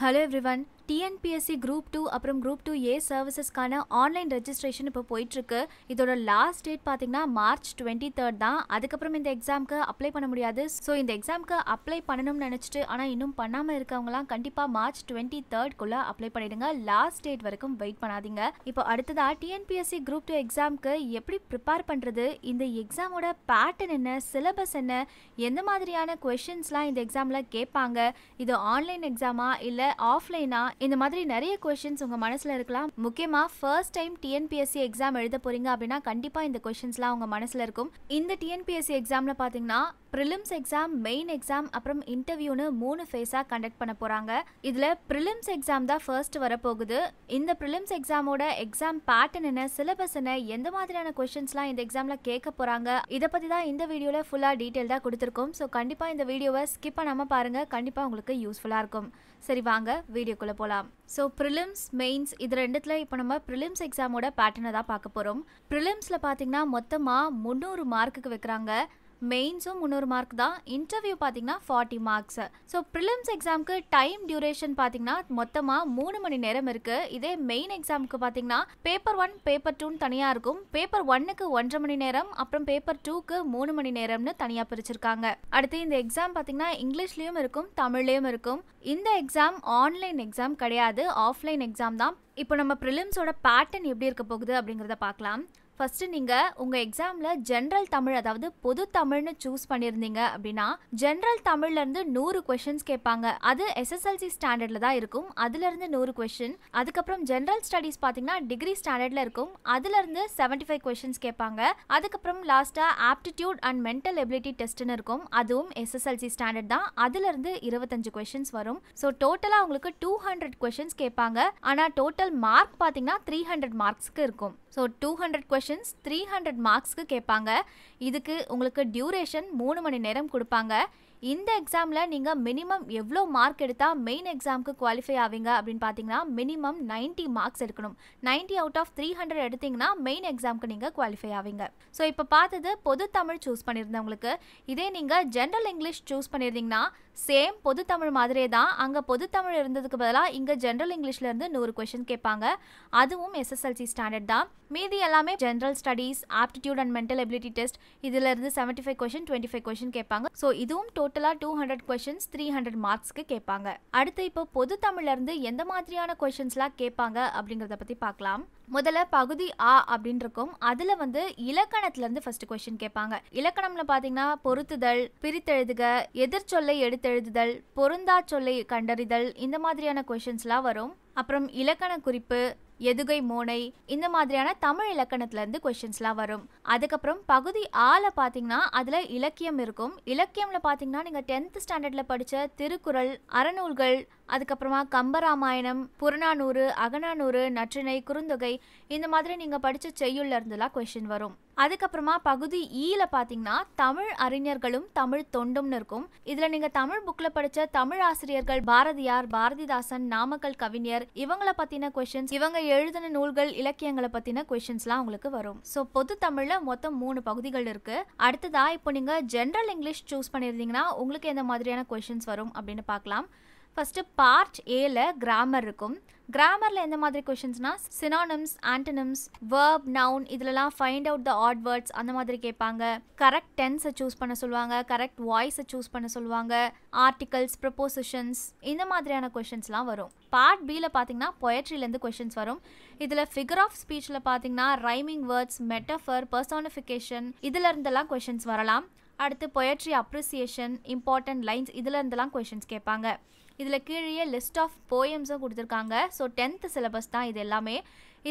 Hello everyone, TNPSC group two அப்புறம் group two A சர்வீசஸ்க்கான online registration இப்போ போயிட்டுருக்கு. இதோட லாஸ்ட் டேட் பார்த்தீங்கன்னா மார்ச் டுவெண்ட்டி தேர்ட் தான். அதுக்கப்புறம் இந்த எக்ஸாமுக்கு அப்ளை பண்ண முடியாது. ஸோ இந்த எக்ஸாமுக்கு அப்ளை பண்ணணும்னு நினச்சிட்டு ஆனால் இன்னும் பண்ணாமல் இருக்கவங்களாம் கண்டிப்பாக மார்ச் டுவெண்ட்டி தேர்ட்குள்ளே அப்ளை பண்ணிடுங்க. லாஸ்ட் டேட் வரைக்கும் வெயிட் பண்ணாதீங்க. இப்போ அடுத்ததாக டிஎன்பிஎஸ்சி குரூப் டூ எக்ஸாமுக்கு எப்படி ப்ரிப்பேர் பண்ணுறது இந்த எக்ஸாமோட பேட்டர்ன் என்ன? சிலபஸ் என்ன? எந்த மாதிரியான கொஷின்ஸ்லாம் இந்த எக்ஸாமில் கேட்பாங்க? இது ஆன்லைன் எக்ஸாமா இல்லை ஆஃப்லைனா இந்த மாதிரி நிறைய கொஷின்ஸ் உங்கள் மனசில் இருக்கலாம். முக்கியமாக ஃபர்ஸ்ட் டைம் டிஎன்பிஎஸ்சி எக்ஸாம் எழுத போகிறீங்க அப்படின்னா கண்டிப்பாக இந்த கொஷின்ஸ்லாம் உங்கள் மனசில் இருக்கும். இந்த டிஎன்பிஎஸ்சி எக்ஸாமில் பார்த்தீங்கன்னா ப்ரிலிம்ஸ் எக்ஸாம் மெயின் எக்ஸாம் அப்புறம் இன்டர்வியூன்னு மூணு ஃபேஸாக கண்டக்ட் பண்ண போகிறாங்க இதில் ப்ரிலிம்ஸ் எக்ஸாம் தான் ஃபர்ஸ்ட் வரப்போகுது. இந்த ப்ரிலிம்ஸ் எக்ஸாமோட எக்ஸாம் பேட்டர்ன் என்ன சிலபஸ் என்ன எந்த மாதிரியான கொஷின்ஸ்லாம் இந்த எக்ஸாமில் கேட்க போகிறாங்க இதை பற்றி தான் இந்த வீடியோவில் ஃபுல்லாக டீட்டெயில்டாக கொடுத்துருக்கோம். ஸோ கண்டிப்பாக இந்த வீடியோவை ஸ்கிப் பண்ணாமல் பாருங்கள் கண்டிப்பாக உங்களுக்கு யூஸ்ஃபுல்லாக இருக்கும். சரி வாங்க வீடியோக்குள்ளே போகலாம் ஸோ ப்ரிலிம்ஸ் மெயின்ஸ் இது ரெண்டுத்தில் இப்போ நம்ம ப்ரிலிம்ஸ் எக்ஸாமோட பேட்டர்னை தான் பார்க்க போகிறோம் ப்ரிலிம்ஸில் பார்த்தீங்கன்னா மொத்தமாக முந்நூறு மார்க்குக்கு வைக்கிறாங்க. மெயின்ஸும் முந்நூறு மார்க் தான். இன்டர்வியூ பார்த்தீங்கன்னா ஃபார்ட்டி மார்க்ஸ் ஸோ ப்ரிலிம்ஸ் எக்ஸாமுக்கு டைம் டியூரேஷன் பார்த்தீங்கன்னா மொத்தமாக மூணு மணி நேரம் இருக்குது இதே மெயின் எக்ஸாமுக்கு பார்த்தீங்கன்னா பேப்பர் ஒன் பேப்பர் டூன்னு தனியாக இருக்கும். பேப்பர் ஒன்னுக்கு ஒன்றரை மணி நேரம் அப்புறம் பேப்பர் டூக்கு மூணு மணி நேரம்னு தனியாக பிரிச்சிருக்காங்க. அடுத்து இந்த எக்ஸாம் பார்த்தீங்கன்னா இங்கிலீஷ்லேயும் இருக்கும் தமிழ்லேயும் இருக்கும். இந்த எக்ஸாம் ஆன்லைன் எக்ஸாம் கிடையாது ஆஃப்லைன் எக்ஸாம் தான். இப்போ நம்ம ப்ரிலிம்ஸோட பேட்டர்ன் எப்படி இருக்க போகுது அப்படிங்கிறத பார்க்கலாம் ஃபர்ஸ்ட் நீங்க உங்க எக்ஸாம்ல ஜென்ரல் தமிழ் அதாவது பொது தமிழ்னு சூஸ் பண்ணியிருந்தீங்க அப்படின்னா ஜென்ரல் தமிழ்ல இருந்து நூறு கொஸ்டின்ஸ் கேட்பாங்க. அது எஸ்எஸ்எல்சி ஸ்டாண்டர்ட்ல தான் இருக்கும். அதுல இருந்து நூறு கொஸ்டின் அதுக்கப்புறம் ஜென்ரல் ஸ்டடிஸ் பாத்தீங்கன்னா டிகிரி ஸ்டாண்டர்ட்ல இருக்கும். அதுல இருந்து செவன்டி ஃபைவ் கொஸ்டின்ஸ் கேட்பாங்க. அதுக்கப்புறம் லாஸ்டா ஆப்டிடியூட் அண்ட் மென்டல் எபிலிட்டி டெஸ்ட்னு இருக்கும். அதுவும் எஸ்எஸ்எல்சி ஸ்டாண்டர்ட் தான். அதுல இருந்து இருபத்தஞ்சு கொஸ்டின்ஸ் வரும். ஸோ டோட்டலா உங்களுக்கு டூ ஹண்ட்ரட் கொஸ்டின்ஸ் கேட்பாங்க. ஆனா டோட்டல் மார்க் பாத்தீங்கன்னா த்ரீ ஹண்ட்ரட் மார்க்ஸ்க்கு இருக்கும். So two hundred questions three hundred மார்க்ஸ்க்கு கேட்பாங்க. இதுக்கு உங்களுக்கு டியூரேஷன் மூணு மணி நேரம் கொடுப்பாங்க. இந்த எக்ஸாமில் நீங்கள் மினிமம் எவ்வளோ மார்க் எடுத்தால் மெயின் எக்ஸாமுக்கு குவாலிஃபை ஆவீங்க அப்படின்னு பார்த்தீங்கன்னா மினிமம் நைன்ட்டி மார்க்ஸ் எடுக்கணும். Ninety out of three hundred எடுத்தீங்கன்னா மெயின் எக்ஸாமுக்கு நீங்கள் குவாலிஃபை ஆவீங்க. ஸோ இப்போ பார்த்தது பொது தமிழ் சூஸ் பண்ணியிருந்தவங்களுக்கு இதே நீங்கள் ஜென்ரல் இங்கிலீஷ் சூஸ் பண்ணியிருந்தீங்கன்னா சேம் பொது தமிழ் மாதிரியே தான். அங்கே பொது தமிழ் இருந்ததுக்கு பதிலாக இங்கே ஜென்ரல் இங்கிலீஷ்லேருந்து நூறு கொஷின் கேட்பாங்க. அதுவும் எஸ்எஸ்எல்சி ஸ்டாண்டர்ட் தான். மீதி எல்லாமே general studies aptitude and mental ability test இதுல இருந்து five question twenty five question கேட்பாங்க. ஸோ இதுவும் டோட்டலாக two hundred questions three hundred மார்க்ஸ்க்கு கேட்பாங்க. அடுத்து இப்போ பொது தமிழ்லேருந்து எந்த மாதிரியான கொஷின்ஸ்லாம் கேட்பாங்க அப்படிங்கிறத பற்றி பார்க்கலாம். முதல்ல பகுதி ஆ அப்படின்னு இருக்கும். அதுல வந்து இலக்கணத்துல இருந்து ஃபர்ஸ்ட் கொஸ்டின் கேட்பாங்க. இலக்கணம்ல பாத்தீங்கன்னா பொருத்துதல் பிரித்தெழுதுக எதிர்ச்சொல்லை எடுத்து எழுதுதல் பொருந்தா சொல்லை கண்டறிதல் இந்த மாதிரியான கொஷின்ஸ்லாம் வரும். அப்புறம் இலக்கண குறிப்பு எதுகை மோனை இந்த மாதிரியான தமிழ் இலக்கணத்துலேருந்து கொஷின்ஸ்லாம் வரும். அதுக்கப்புறம் பகுதி ஆல பார்த்தீங்கன்னா அதில் இலக்கியம் இருக்கும். இலக்கியம்ல பார்த்தீங்கன்னா நீங்கள் டென்த் ஸ்டாண்டர்டில் படித்த திருக்குறள் அறநூல்கள் அதுக்கப்புறமா கம்பராமாயணம் புறநானூறு அகநானூறு நற்றிணை குறுந்தொகை இந்த மாதிரி நீங்கள் படித்த செய்யுள்ள கொஷின் வரும். அதுக்கப்புறமா பகுதி e ஈல பாத்தீங்கன்னா தமிழ் அறிஞர்களும் தமிழ் தொண்டும்னு இருக்கும். இதுல நீங்க தமிழ் புக்ல படிச்ச தமிழ் ஆசிரியர்கள் பாரதியார் பாரதிதாசன் நாமக்கல் கவிஞர் இவங்களை பத்தின கொஸ்டின்ஸ் இவங்க எழுதின நூல்கள் இலக்கியங்களை பத்தின கொஸ்டின்ஸ்லாம் உங்களுக்கு வரும். ஸோ பொது தமிழ்ல மொத்தம் மூணு பகுதிகள் இருக்கு. அடுத்ததா இப்போ நீங்க ஜென்ரல் இங்கிலீஷ் சூஸ் பண்ணியிருந்தீங்கன்னா உங்களுக்கு எந்த மாதிரியான கொஸ்டின்ஸ் வரும் அப்படின்னு பார்க்கலாம் ஃபஸ்ட்டு பார்ட் ஏல கிராமர் இருக்கும். கிராமரில் எந்த மாதிரி கொஷின்ஸ்னா சினானம்ஸ் ஆன்டனம்ஸ் வேர்ப் நவுன் இதுலலாம் find out the odd words அந்த மாதிரி கேட்பாங்க. கரெக்ட் டென்ஸை சூஸ் பண்ண சொல்லுவாங்க. கரெக்ட் வாய்ஸை சூஸ் பண்ண சொல்லுவாங்க. ஆர்டிகல்ஸ் ப்ரப்போசிஷன்ஸ் இந்த மாதிரியான கொஷின்ஸ்லாம் வரும். பார்ட் பியில் பார்த்தீங்கன்னா பொயட்ரிலேருந்து கொஷின்ஸ் வரும். இதில் ஃபிகர் ஆஃப் ஸ்பீச்சில் பார்த்தீங்கன்னா ரைமிங் வேர்ட்ஸ் மெட்டஃபர் பர்சானிஃபிகேஷன் இதுல இருந்தெல்லாம் கொஷின்ஸ் வரலாம். அடுத்து பொயட்ரி அப்ரிசியேஷன் இம்பார்ட்டன்ட் லைன்ஸ் இதில் இருந்தெல்லாம் கொஷின்ஸ் கேட்பாங்க. இதில் கீழே லிஸ்ட் ஆஃப் போயம்ஸும் கொடுத்துருக்காங்க. ஸோ டென்த்து சிலபஸ் தான் இது எல்லாமே.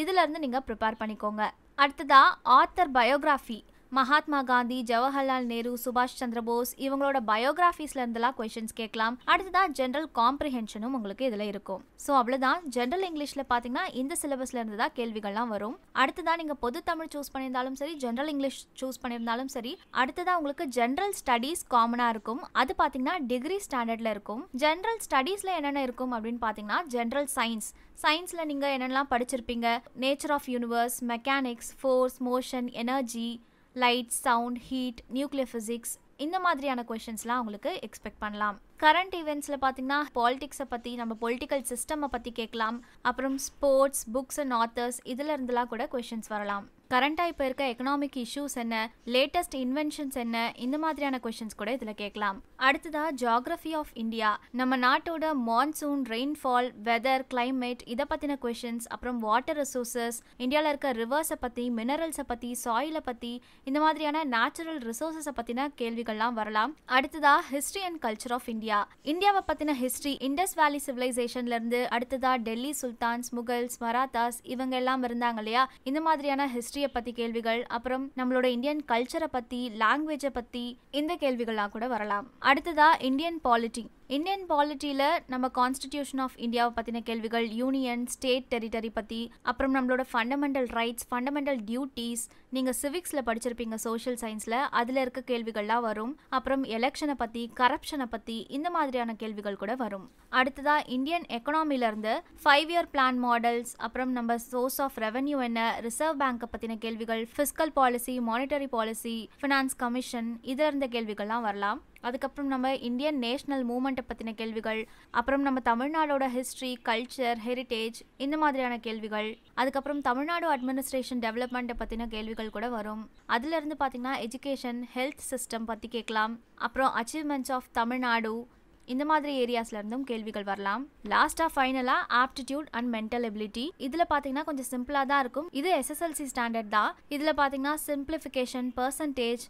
இதிலேருந்து நீங்கள் ப்ரிப்பேர் பண்ணிக்கோங்க. அடுத்ததாக ஆத்தர் பயோகிராஃபி மகாத்மா காந்தி ஜவஹர்லால் நேரு சுபாஷ் சந்திரபோஸ் இவங்களோட பயோகிராஃபிஸ்ல இருந்தெல்லாம் கொஷின்ஸ் கேட்கலாம். அடுத்ததான் ஜென்ரல் காம்ப்ரிஹென்ஷனும் உங்களுக்கு இதில் இருக்கும். ஸோ அவ்வளோதான் ஜென்ரல் இங்கிலீஷில் பார்த்தீங்கன்னா இந்த சிலபஸ்ல இருந்து தான் கேள்விகள்லாம் வரும். அடுத்ததான் நீங்கள் பொது தமிழ் சூஸ் பண்ணியிருந்தாலும் சரி ஜென்ரல் இங்கிலீஷ் சூஸ் பண்ணியிருந்தாலும் சரி அடுத்ததான் உங்களுக்கு ஜென்ரல் ஸ்டடீஸ் காமனாக இருக்கும். அது பார்த்தீங்கன்னா டிகிரி ஸ்டாண்டர்டில் இருக்கும். ஜென்ரல் ஸ்டடீஸில் என்னென்ன இருக்கும் அப்படின்னு பார்த்தீங்கன்னா ஜென்ரல் சயின்ஸ் சயின்ஸில் நீங்கள் என்னென்னலாம் படிச்சிருப்பீங்க? Nature of universe mechanics force motion energy light sound heat nuclear physics இந்த மாதிரியான கொஷின்ஸ்லாம் உங்களுக்கு எக்ஸ்பெக்ட் பண்ணலாம். கரண்ட் ஈவெண்ட்ஸில் பார்த்தீங்கன்னா பாலிடிக்ஸை பற்றி நம்ம பொலிட்டிக்கல் சிஸ்டமை பற்றி கேட்கலாம். அப்புறம் ஸ்போர்ட்ஸ் புக்ஸ் அண்ட் ஆத்தர்ஸ் இதில் இருந்துலாம் கூட கொஷின்ஸ் வரலாம். கரண்டாக இப்போ இருக்க எக்கனாமிக் இஷ்யூஸ் என்ன லேட்டஸ்ட் இன்வென்ஷன்ஸ் என்ன இந்த மாதிரியான கொஷின்ஸ் கூட இதில் கேட்கலாம். அடுத்ததா ஜாகிரஃபி ஆஃப் இந்தியா நம்ம நாட்டோட மான்சூன் ரெயின்ஃபால் வெதர் கிளைமேட் இதை பற்றின கொஷின்ஸ் அப்புறம் வாட்டர் ரிசோர்சஸ் இந்தியாவில் இருக்க ரிவர்ஸை பற்றி மினரல்ஸை பற்றி சாயிலை பற்றி இந்த மாதிரியான நேச்சுரல் ரிசோர்ஸஸை பற்றின கேள்விகள்லாம் வரலாம். அடுத்ததா history and culture of India இந்தியாவை பற்றின ஹிஸ்ட்ரி இண்டஸ் வேலி சிவிலைசேஷன்லேருந்து அடுத்ததா டெல்லி சுல்தான்ஸ் முகல்ஸ் மராத்தாஸ் இவங்க எல்லாம் இருந்தாங்க இல்லையா? இந்த மாதிரியான ஹிஸ்ட்ரி ஹிஸ்ட்ரியை பற்றி கேள்விகள் அப்புறம் நம்மளோட இந்தியன் கல்ச்சரை பற்றி லாங்குவேஜை பற்றி இந்த கேள்விகள்லாம் கூட வரலாம். அடுத்ததா இந்தியன் பாலிட்டி இந்தியன் பாலிட்டியில் நம்ம கான்ஸ்டிடியூஷன் ஆஃப் இந்தியாவை பற்றின கேள்விகள் யூனியன் ஸ்டேட் டெரிட்டரி பற்றி அப்புறம் நம்மளோட ஃபண்டமெண்டல் ரைட்ஸ் ஃபண்டமெண்டல் டியூட்டிஸ் நீங்கள் சிவிக்ஸில் படிச்சிருப்பீங்க சோஷியல் சயின்ஸில் அதில் இருக்க கேள்விகள்லாம் வரும். அப்புறம் எலெக்ஷனை பற்றி கரப்ஷனை பற்றி இந்த மாதிரியான கேள்விகள் கூட வரும். அடுத்ததாக இந்தியன் எக்கனாமிலேருந்து ஃபைவ் இயர் பிளான் மாடல்ஸ் அப்புறம் நம்ம சோர்ஸ் ஆஃப் ரெவன்யூ என்ன ரிசர்வ் பேங்க்கை பற்றின கேள்விகள் fiscal policy monetary policy finance commission இதில் இருந்த கேள்விகள்லாம் வரலாம். அதுக்கப்புறம் நம்ம இந்தியன் நேஷனல் மூமெண்ட்டை பற்றின கேள்விகள் அப்புறம் நம்ம தமிழ்நாடோட ஹிஸ்ட்ரி கல்ச்சர் ஹெரிட்டேஜ் இந்த மாதிரியான கேள்விகள் அதுக்கப்புறம் தமிழ்நாடு அட்மினிஸ்ட்ரேஷன் டெவலப்மெண்ட்டை பற்றின கேள்விகள் கூட வரும். அதுலேருந்து பார்த்தீங்கன்னா எஜுகேஷன் ஹெல்த் சிஸ்டம் பற்றி கேட்கலாம். அப்புறம் அச்சீவ்மெண்ட்ஸ் ஆஃப் தமிழ்நாடு இந்த மாதிரி ஏரியாஸ்ல இருந்தும் கேள்விகள் வரலாம். லாஸ்டா ஃபைனலா ஆப்டிடியூட் அண்ட் மென்டல் எபிலிட்டி இதுல பாத்தீங்கன்னா கொஞ்சம் சிம்பிளா தான் இருக்கும். இது எஸ்எஸ்எல்சி ஸ்டாண்டர்ட் தான். இதுல பாத்தீங்கன்னா சிம்பிளிஃபிகேஷன் பர்சன்டேஜ்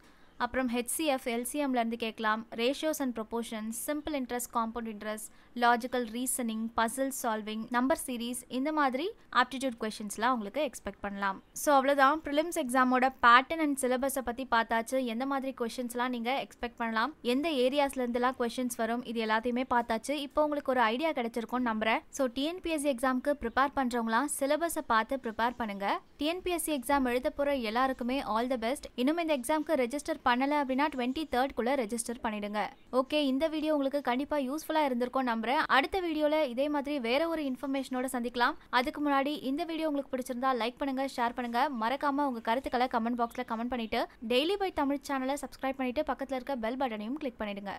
அப்புறம் ஹெச்சிஎஃப் எல்சிஎம்லேருந்து கேட்கலாம். Ratios and proportions simple interest compound interest logical reasoning puzzle solving number series இந்த மாதிரி ஆப்டிடியூட் கொஷின்ஸ்லாம் உங்களுக்கு எக்ஸ்பெக்ட் பண்ணலாம். ஸோ அவ்வளோதான் ப்ரிலிம்ஸ் எக்ஸாமோட பேட்டர்ன் அண்ட் சிலபஸை பற்றி பார்த்தாச்சு. எந்த மாதிரி கொஷின்ஸ்லாம் நீங்கள் எக்ஸ்பெக்ட் பண்ணலாம்? எந்த ஏரியாஸ்லேருந்துலாம் கொஷின்ஸ் வரும்? இது எல்லாத்தையுமே பார்த்தாச்சு. இப்போ உங்களுக்கு ஒரு ஐடியா கிடைச்சிருக்கும் நம்புறேன். ஸோ டிஎன்பிஎஸ்சி எக்ஸாமுக்கு ப்ரிப்பேர் பண்ணுறவங்களாம் சிலபஸை பார்த்து ப்ரிப்பேர் பண்ணுங்கள் டிஎன்பிஎஸ்சி எக்ஸாம் எழுத போகிற எல்லாருக்குமே ஆல் த பெஸ்ட் இன்னும் இந்த எக்ஸாமுக்கு ரெஜிஸ்டர் பண்ணலை அப்படின்னா டுவெண்ட்டி தேர்ட்குள்ள ரெஜிஸ்டர் பண்ணிடுங்க. ஓகே இந்த வீடியோ உங்களுக்கு கண்டிப்பாக யூஸ்ஃபுல்லாக இருந்திருக்கும் நம்புறேன். அடுத்த வீடியோவில் இதே மாதிரி வேற ஒரு இன்ஃபர்மேஷனோட சந்திக்கலாம். அதுக்கு முன்னாடி இந்த வீடியோ உங்களுக்கு பிடிச்சிருந்தா லைக் பண்ணுங்க ஷேர் பண்ணுங்க. மறக்காம உங்க கருத்துக்களை கமெண்ட் பாக்ஸில் கமெண்ட் பண்ணிட்டு டெய்லி பை தமிழ் சேனலை சப்ஸ்கிரைப் பண்ணிட்டு பக்கத்தில் இருக்க பெல் பட்டனையும் கிளிக் பண்ணிடுங்க.